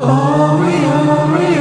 Oreo, we, are we